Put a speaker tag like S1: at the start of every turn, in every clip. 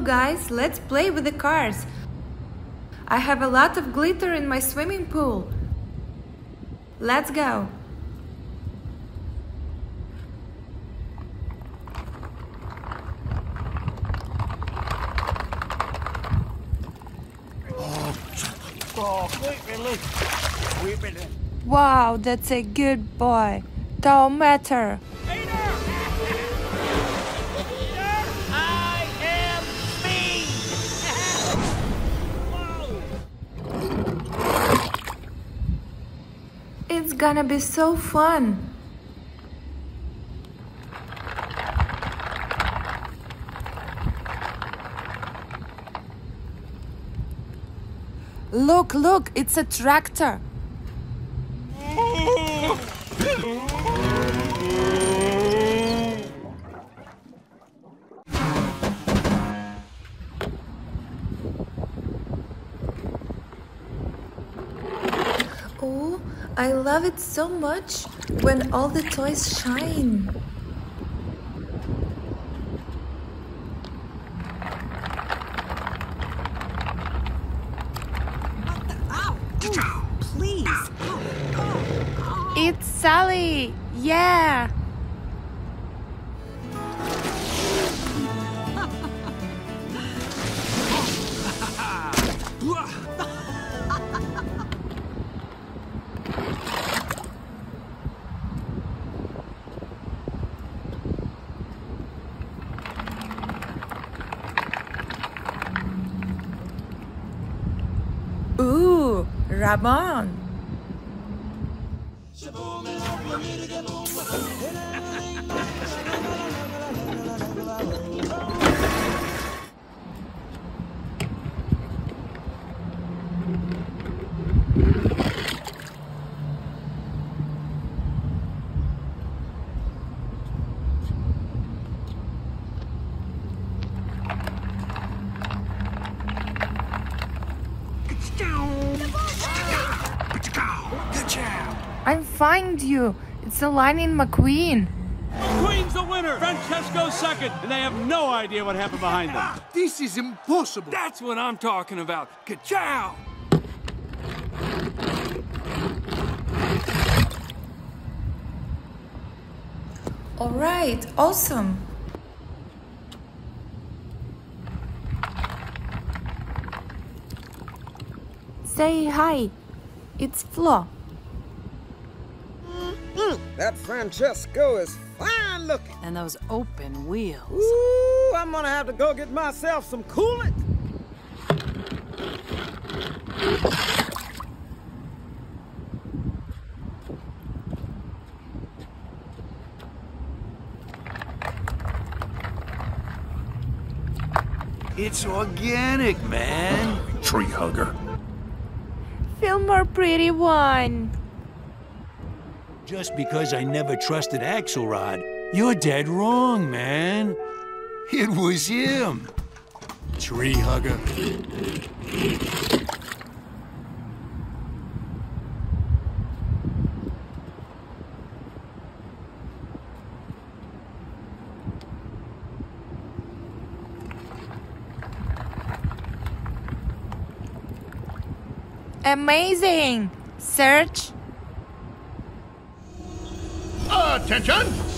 S1: Hello guys, let's play with the cars. I have a lot of glitter in my swimming pool. Let's go. Oh, wow, that's a good boy. Don't matter. Gonna be so fun. Look, look, it's a tractor. I love it so much when all the toys shine.
S2: Please.
S1: It's Sally. Yeah. Ooh, Ramone. I find you. It's the Lightning McQueen.
S3: McQueen's the winner. Francesco's second, and they have no idea what happened behind them.
S4: This is impossible.
S3: That's what I'm talking about. Ka-chow!
S1: All right, awesome. Say hi. It's Flo.
S5: That Francesco is fine looking.
S2: And those open wheels.
S5: Ooh, I'm gonna have to go get myself some coolant.
S3: It's organic, man.
S4: Tree hugger.
S1: Fillmore Pretty One.
S3: Just because I never trusted Axlerod, you're dead wrong, man. It was him. Tree hugger.
S1: Amazing. Search.
S4: Attention!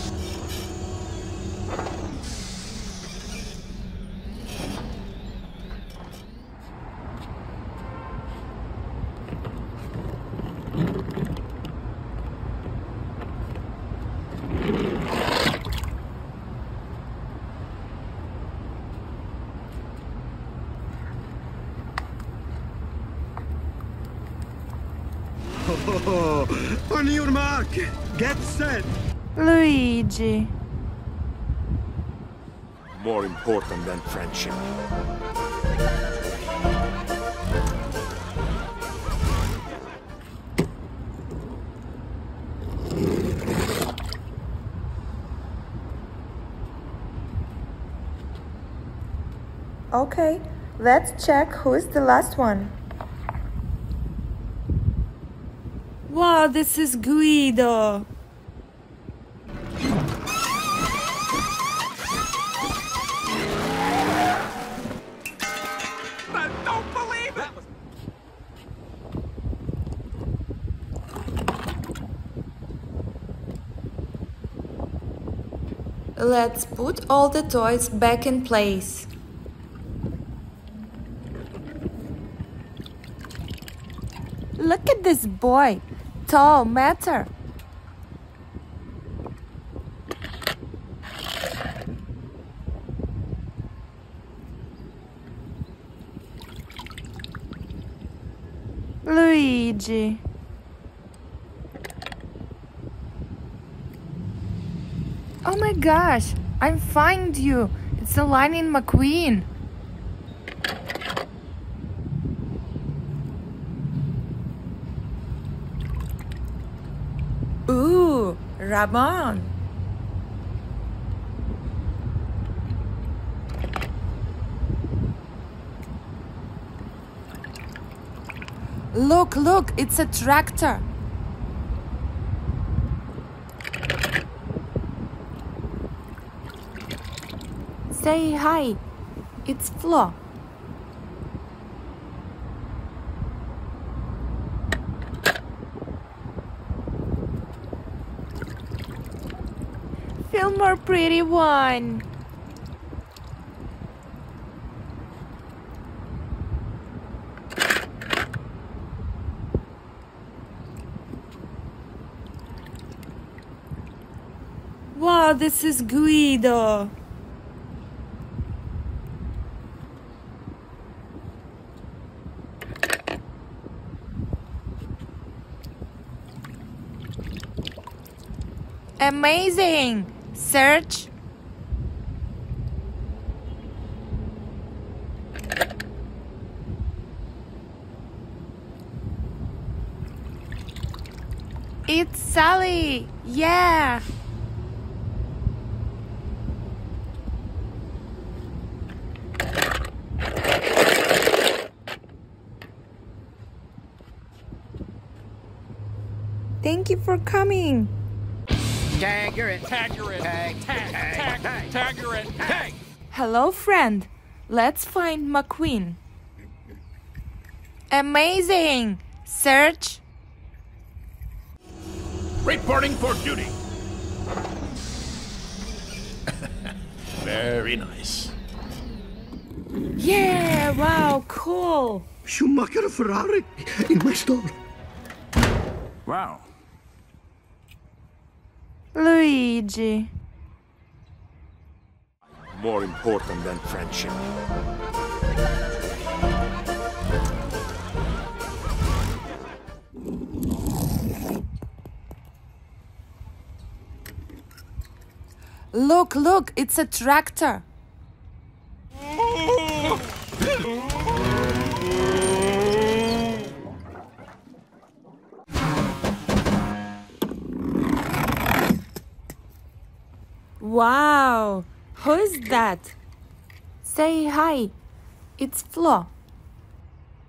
S6: On your mark, get set.
S1: Luigi.
S4: More important than friendship.
S1: Okay, let's check who is the last one. Wow, this is Guido. Let's put all the toys back in place. Look at this boy. Tow Mater. Luigi. Oh my gosh, I find you. It's the Lightning McQueen. Ooh, Ramone. Look, look, it's a tractor. Say hi. It's Flo. Fillmore pretty one. Wow, this is Guido. Amazing! Search. It's Sally! Yeah! Thank you for coming.
S7: Tagger it. Tagger it. Tag, tag, tag, tag, tagger it. Tag.
S1: Hello, friend. Let's find McQueen. Amazing! Search.
S4: Reporting for duty. Very nice.
S1: Yeah, wow, cool.
S6: Schumacher Ferrari in my store.
S4: Wow.
S1: Luigi.
S4: More important than friendship.
S1: Look, look, it's a tractor. Wow, who is that? Say hi. It's Flo.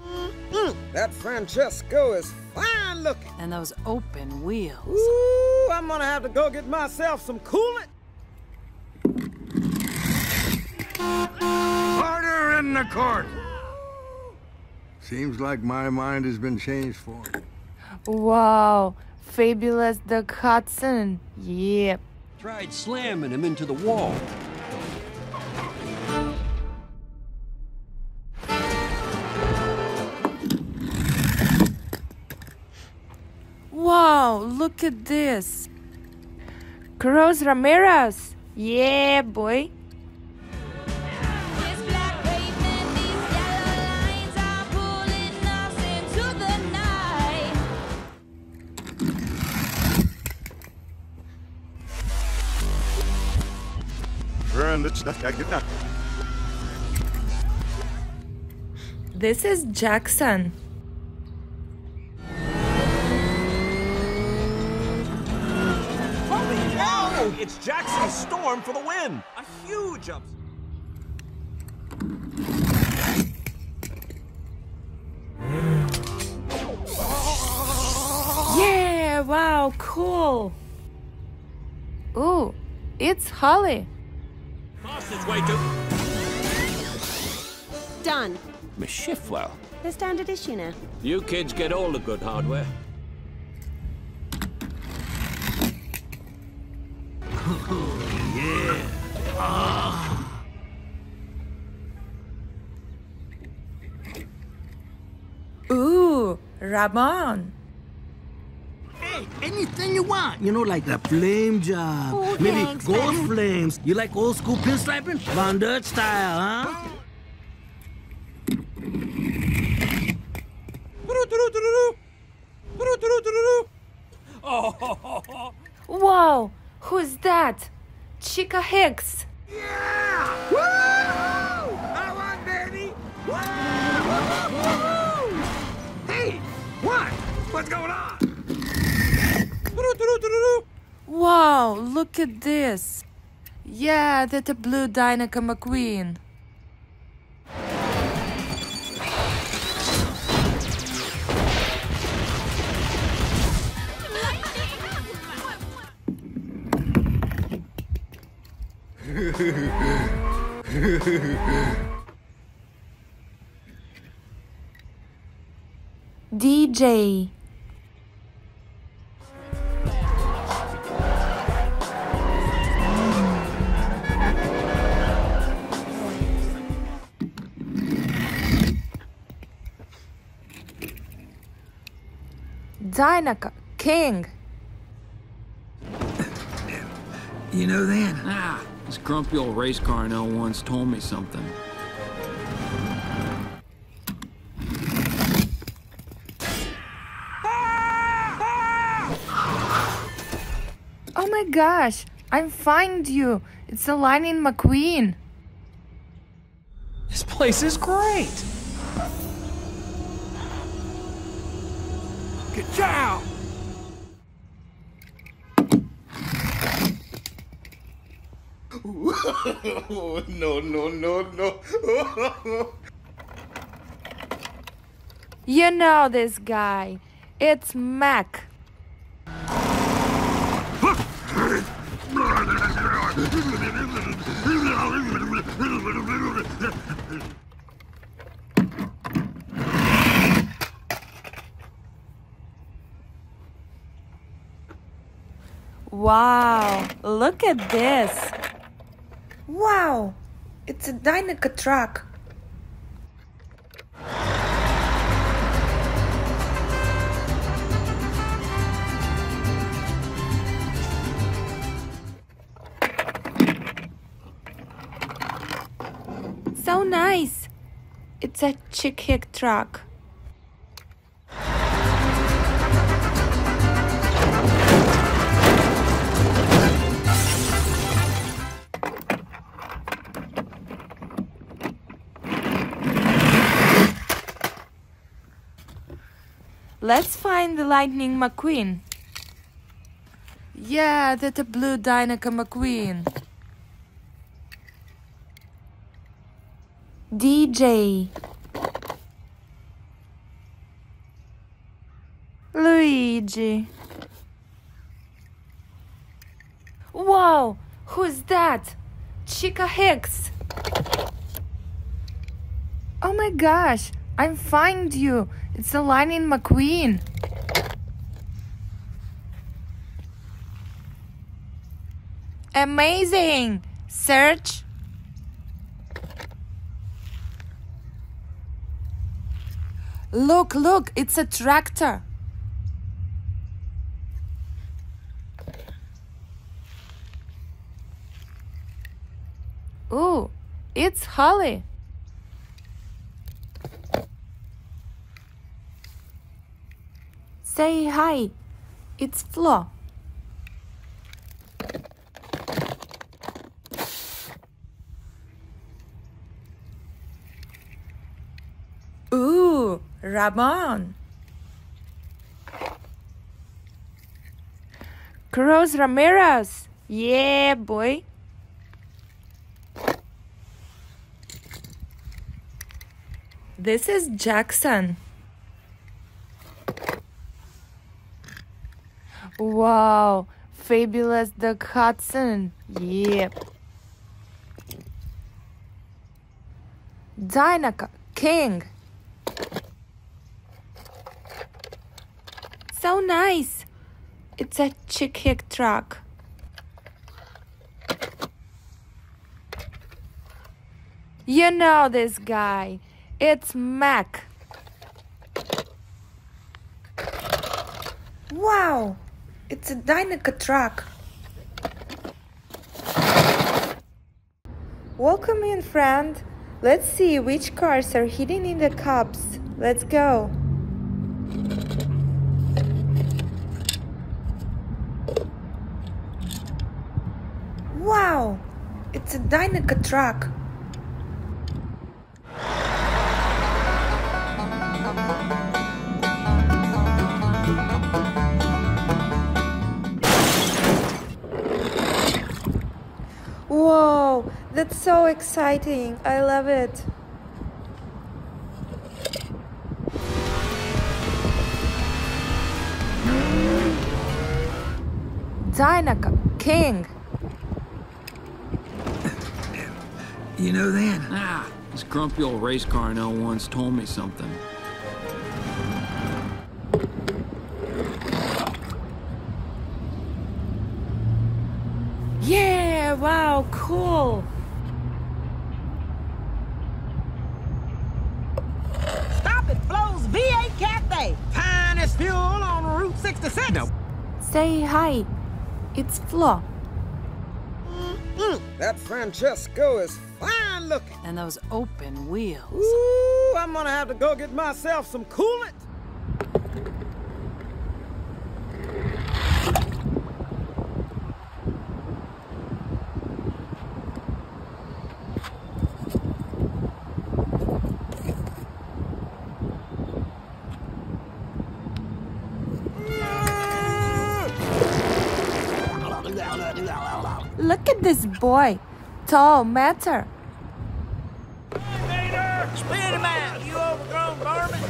S5: Mm, that Francesco is fine looking.
S2: And those open wheels.
S5: Ooh, I'm gonna have to go get myself some coolant.
S6: Order in the court. Seems like my mind has been changed for.
S1: Wow, fabulous Doc Hudson. Yep.
S8: Tried slamming him into the wall.
S1: Wow, look at this. Cruz Ramirez. Yeah, boy.
S4: Friend, it's good enough.
S1: This is Jackson.
S7: Holy cow! It's Jackson Storm for the win. A huge ups.
S1: Yeah, wow, cool. Ooh, it's
S7: Holley way to...
S9: Done.
S8: Miss Shiftwell.
S9: The standard issue now.
S8: You kids get all the good hardware.
S3: Oh, yeah.
S1: Ah. Ooh, Ramone.
S9: Hey, anything you want. You know, like the flame job.
S1: Oh,
S9: Maybe
S1: thanks,
S9: gold
S1: man.
S9: flames. You like old school pinstriping? Von Dutch style, huh?
S1: Wow, who's that? Chick Hicks.
S5: Woo! I want, baby! Woo! Hey, what? What's going on?
S1: Wow, look at this. Yeah, that's a blue Dinoco McQueen. DJ. Dinoco King.
S3: You know then?
S8: Ah, this grumpy old race car I know once told me something.
S1: Oh my gosh, I find you. It's the Lightning McQueen.
S7: This place is great. Down!
S4: no, no, no, no.
S1: You know this guy. It's Mack. Wow, look at this. Wow, it's a Dinoco truck. So nice. It's a chick hick truck. Let's find the Lightning McQueen. Yeah, that's a blue Dinoco McQueen. DJ. Luigi. Wow, who's that? Chick Hicks. Oh my gosh, I find you. It's the Lightning McQueen. Amazing! Search. Look, look, it's a tractor. Ooh, it's Holley. Say hi. It's Flo. Ooh, Ramone. Cruz Ramirez. Yeah, boy. This is Jackson. Wow, fabulous Doc Hudson. Yep. Dinoco King. So nice. It's a chick hick truck. You know this guy. It's Mack. Wow! It's a Dinoco truck. Welcome in, friend. Let's see which cars are hidden in the cups. Let's go. Wow! It's a Dinoco truck. So exciting. I love it. Dinoco, King.
S9: You know then?
S8: Ah, this grumpy old race car in L1's told me something.
S1: Yeah, wow, cool. Say hi. It's Flo.
S5: Mm, that Francesco is fine looking.
S2: And those open wheels.
S5: Ooh, I'm gonna have to go get myself some coolant.
S1: Look at this boy. Tall, matter.
S7: Spit him out, you overgrown varmint!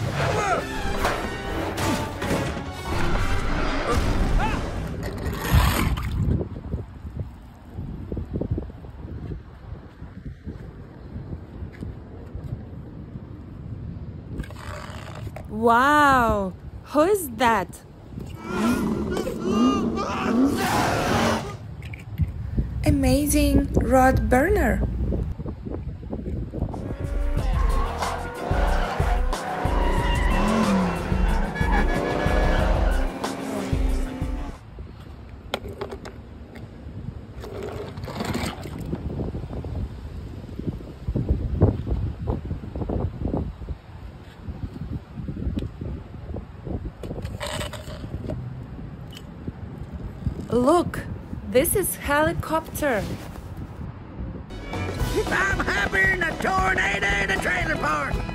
S1: Wow. Who is that? Amazing rod burner. Look, this is helicopter.
S9: I'm happier than a tornado in a trailer park.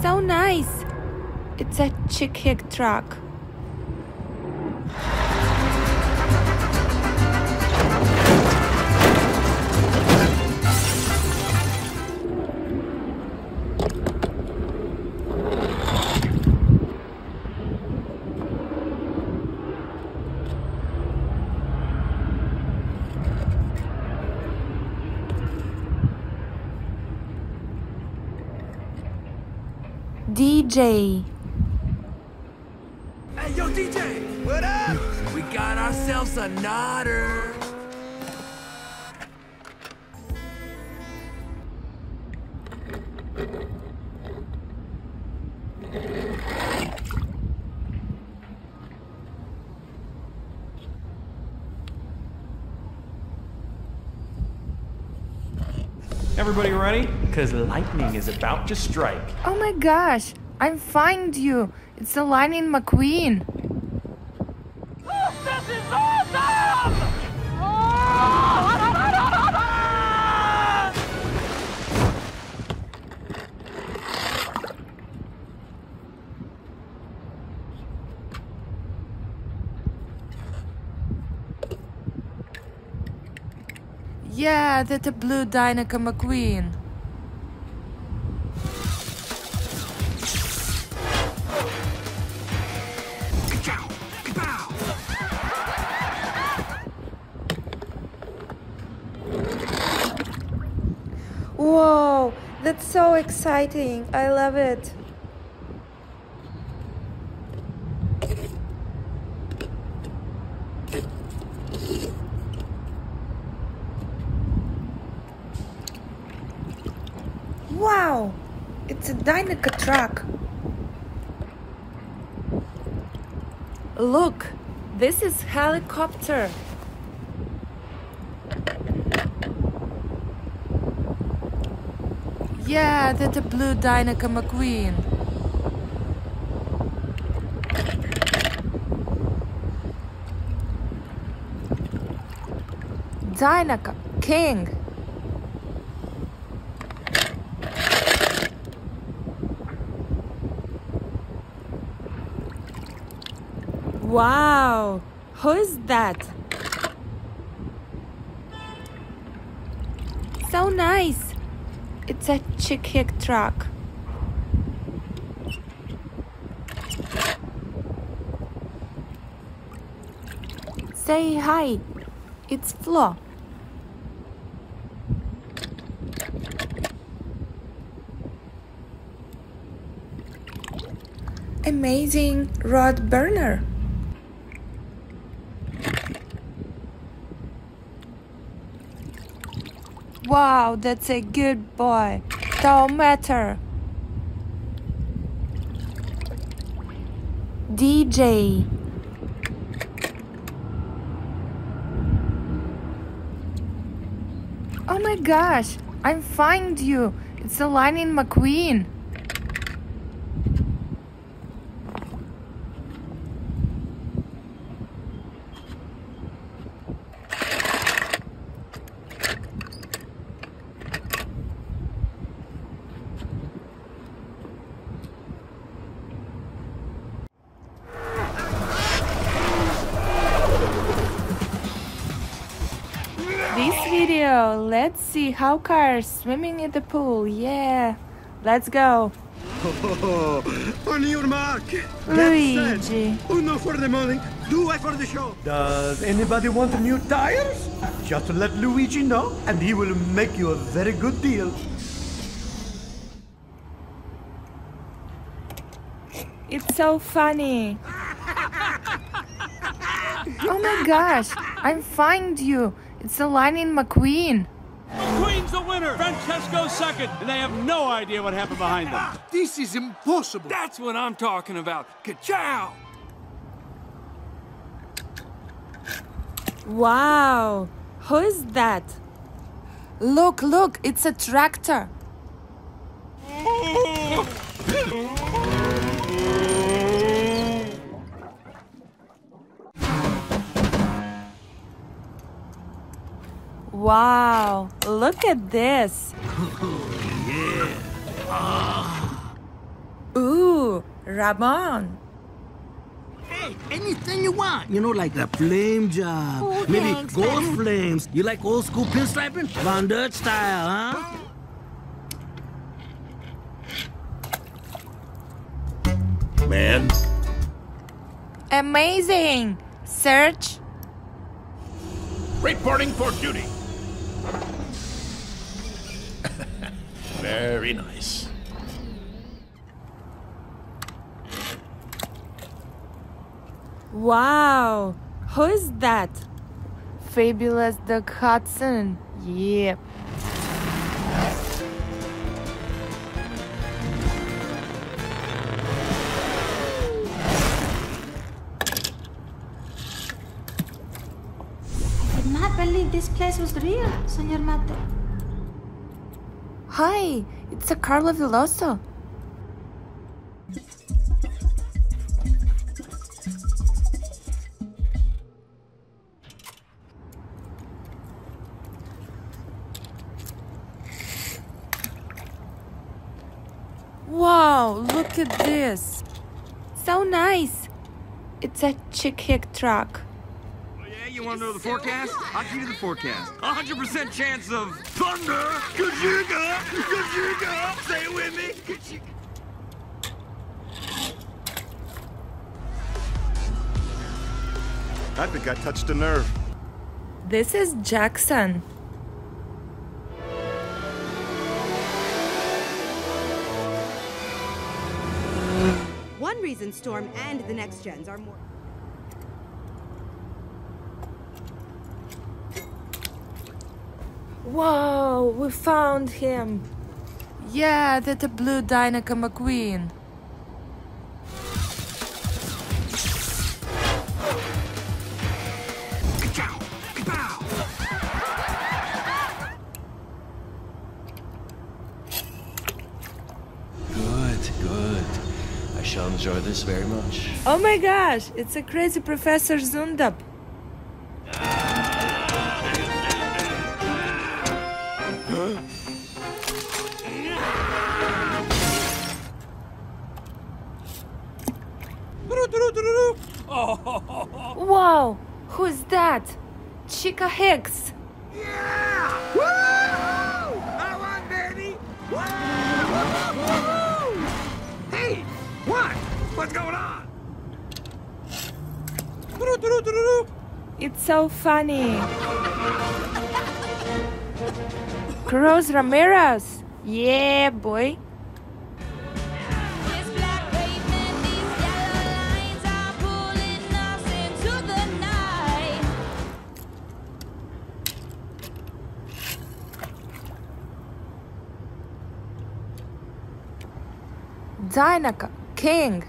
S1: So nice. It's a chick hick truck. DJ.
S6: Hey, yo, DJ! What up? We got ourselves a nodder.
S10: Everybody ready? Because lightning is about to strike.
S1: Oh my gosh, I find you. It's the Lightning McQueen.
S7: This is awesome!
S1: Yeah, that's a blue Dinoco McQueen. Exciting. I love it. Wow, it's a Dinoco truck. Look, this is helicopter. Yeah, that's a blue Dinoco McQueen. Dinoco King. Wow, who is that? It's a chick hick truck. Say hi. It's Flo. Amazing rod burner. Wow, that's a good boy. Don't matter. DJ. Oh my gosh, I find you. It's the Lightning McQueen. Video, let's see how cars swimming in the pool. Yeah, let's go.
S9: Oh, on your mark.
S1: Luigi.
S9: Uno for the morning, two for the show.
S11: Does anybody want new tires? Just let Luigi know, and he will make you a very good deal.
S1: It's so funny. Oh my gosh, I find you. It's the Lightning McQueen.
S12: McQueen's the winner. Francesco's second, and they have no idea what happened behind them.
S11: This is impossible.
S8: That's what I'm talking about. Ka-chow!
S1: Wow, who is that? Look, look, it's a tractor. Oh, Wow, look at this. Ooh, Ramone.
S9: Hey, anything you want. You know, like a flame job.
S5: Oh,
S9: Maybe
S5: thanks,
S9: gold
S5: man.
S9: flames. You like old school pinstriping? Von Dutch style, huh?
S4: Man,
S1: Amazing. Search.
S4: reporting for duty. Very nice.
S1: Wow, who is that? Fabulous Doc Hudson. Yep.
S13: I did not believe this place was real, Senor Mate.
S1: Hi, it's a Carla Veloso. Wow, look at this. So nice. It's a chick hick truck.
S6: You want to know the forecast? I'll give you the forecast. 100% chance of thunder. Kajiga! Kajiga! Say it with me. Kajiga.
S14: I think I touched a nerve.
S1: This is Jackson.
S15: One reason Storm and the next gens are more.
S1: Wow, we found him. Yeah, that's a blue Dinoco McQueen.
S16: Good, good. I shall enjoy this very much.
S1: Oh my gosh, it's a crazy Professor Zündapp. Chick Hicks.
S6: Woo! All right, baby. Woo! Hey, what? What's going on?
S1: It's so funny. Cruz Ramirez. Yeah, boy. Dinoco, King.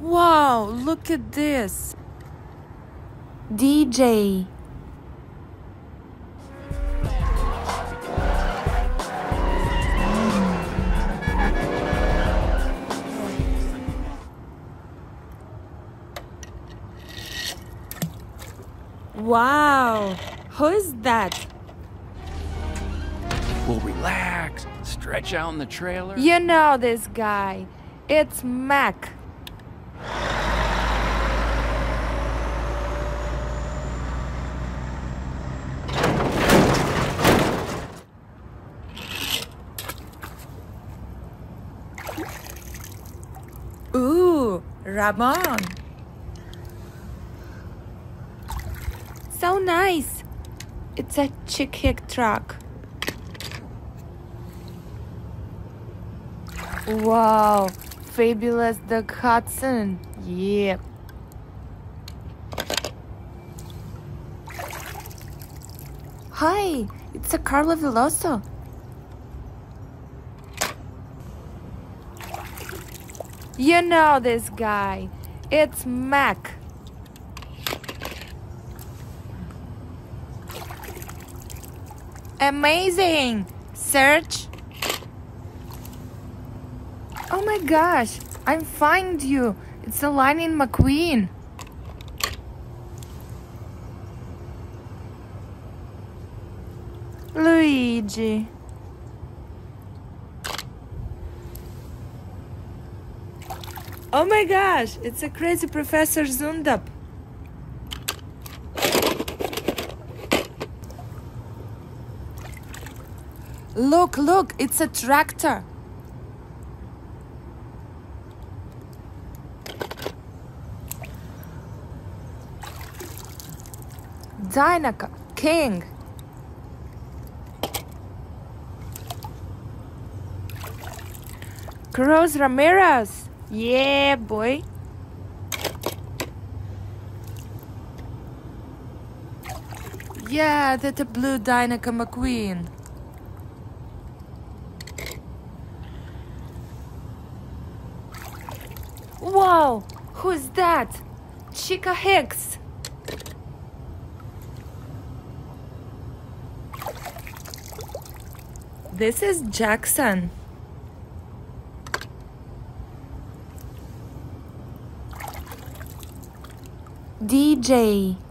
S1: Wow, look at this. DJ. Wow, who is that?
S8: We'll relax, stretch out in the trailer.
S1: You know this guy. It's Mack. Ooh, Ramone. So nice. It's a chick hick truck. Wow, fabulous Doc Hudson. Yeah. Hi, it's a Carla Veloso. You know this guy. It's Mack. Amazing! Search. Oh my gosh, I find you. It's the Lightning McQueen. Luigi. Oh my gosh, it's a crazy Professor Zündapp. Look, look, it's a tractor. Dinoco, King. Cruz Ramirez. Yeah, boy. Yeah, that's a blue Dinoco McQueen. Wow, who's that? Chick Hicks. This is Jackson. DJ.